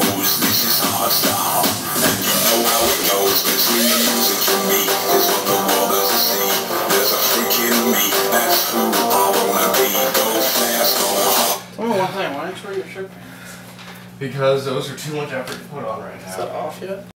knows this is hardstyle And you know how it goes. Between the music and me is what the world doesn't see. There's a freak in me. That's who I wanna be. Go fast, go hard. Tell me one thing. Why don't you wear your shirt? Because those are too much effort to put on right now. Is that off yet?